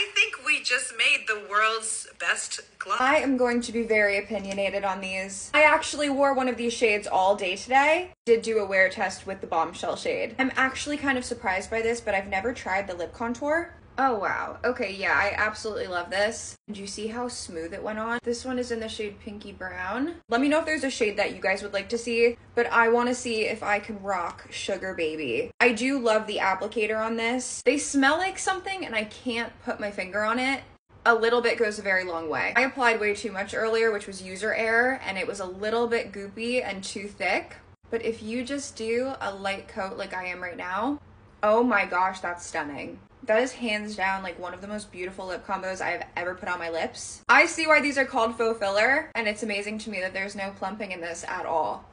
I think just made the world's best gloss. I am going to be very opinionated on these. I actually wore one of these shades all day today. Did do a wear test with the bombshell shade. I'm actually kind of surprised by this, but I've never tried the lip contour. Oh wow. Okay, yeah, I absolutely love this. Did you see how smooth it went on? This one is in the shade Pinky Brown. Let me know if there's a shade that you guys would like to see, but I want to see if I can rock Sugar Baby. I do love the applicator on this. They smell like something and I can't put my finger on it a little bit goes a very long way. I applied way too much earlier, which was user error, and it was a little bit goopy and too thick. But if you just do a light coat like I am right now, oh my gosh, that's stunning. That is hands down like one of the most beautiful lip combos I have ever put on my lips. I see why these are called faux filler, and it's amazing to me that there's no plumping in this at all.